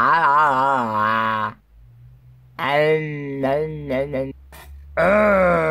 à à à à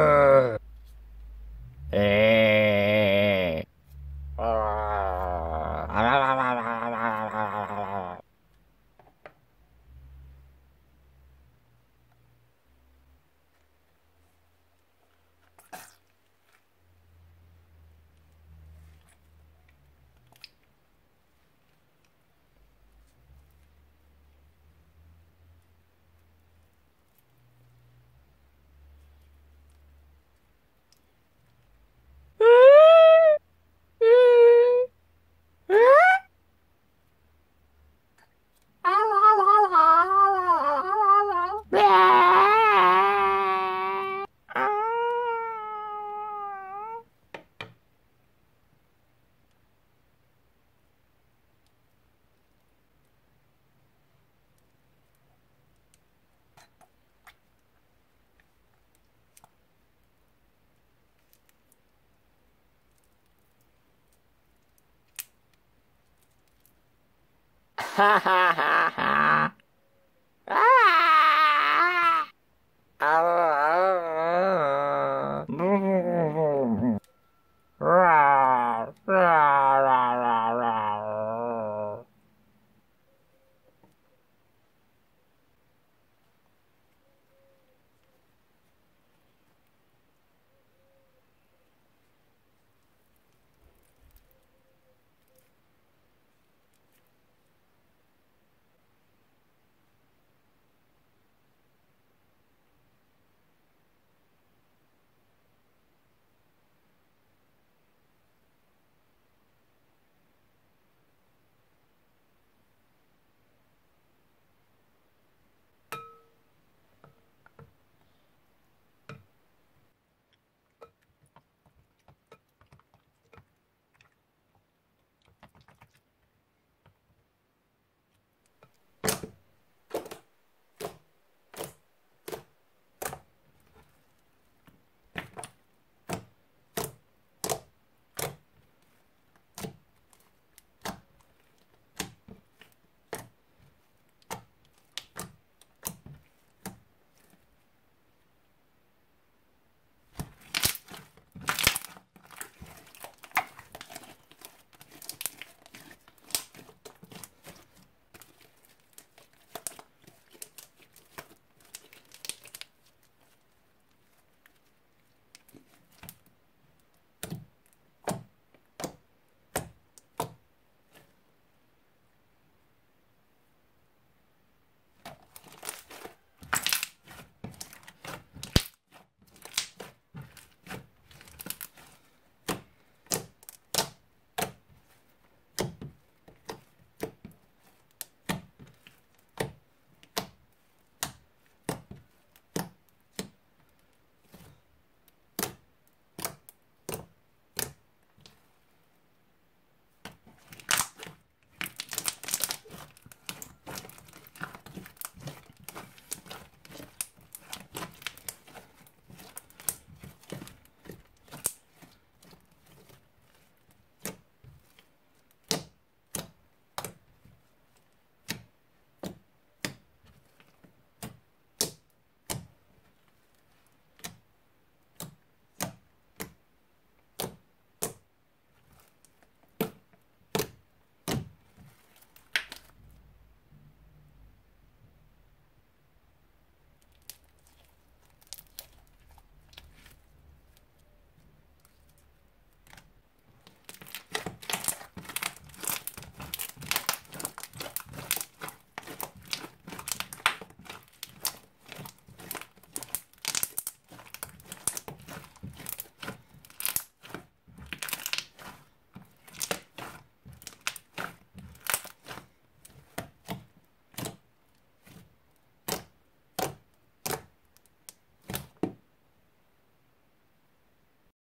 哈哈哈。